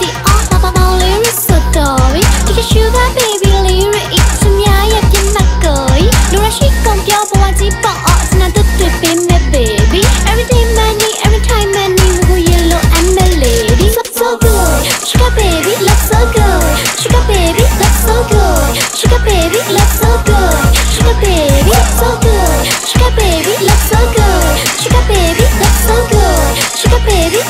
the art of oh, my lyrics so toy Take a sugar baby lyric 숨야 약해 막거이 노란 시공 껴보아 집어 어디나 듣들 be my baby. Every day money, every time money 무고 yellow and melody baby, love so good. Sugar baby, love so good. Sugar baby, love so good. Sugar baby, love so good. Sugar baby, love so good. Sugar baby, love so good. Sugar baby,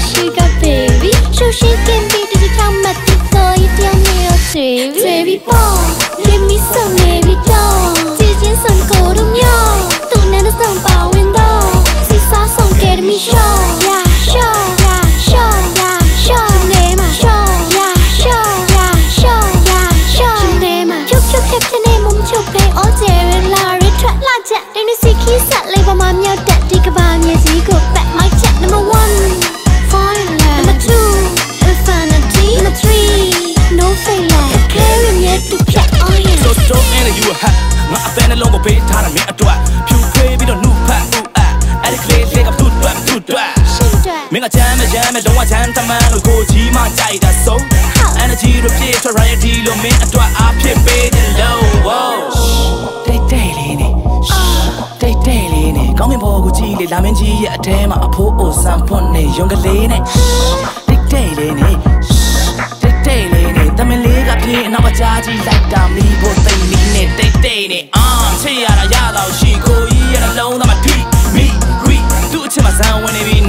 she got baby So she can be diplomatic Boy, tell me your baby Baby boy, give me some baby doll 지진 선 မင်းကချမ်းမချမ်းမလုံးဝချမ်းသမန်လို့ကိုကြီးမှကြိုက်တာဆုံး energy တို့ပြည့်ထွက် reality လို့မင်းအတွက်အားဖြစ်ပေးတယ်လို့ wow တိတ်တိတ်လေးနေတိတ်တိတ်လေးနေကောင်းမင်ဘောကိုကြည့်လေလာမင်းကြီးရဲ့အထဲမှာအဖိုးအိုဆန်ဖွန့်နေရုံကလေးနဲ့တိတ်တိတ်လေးနေတိတ်တိတ်လေးနေတမင်လေးကပြင်းအနောက်အကြားကြီးလိုက်တာမီးဖို့သိမ့်မီးနဲ့တိတ်တိတ်နေအာချေရတာရတော့ရှိကိုကြီးရဲ့နှလုံးသားမှာထိမိ we သူ့အချက်မှာဇန်ဝင်နေပြီ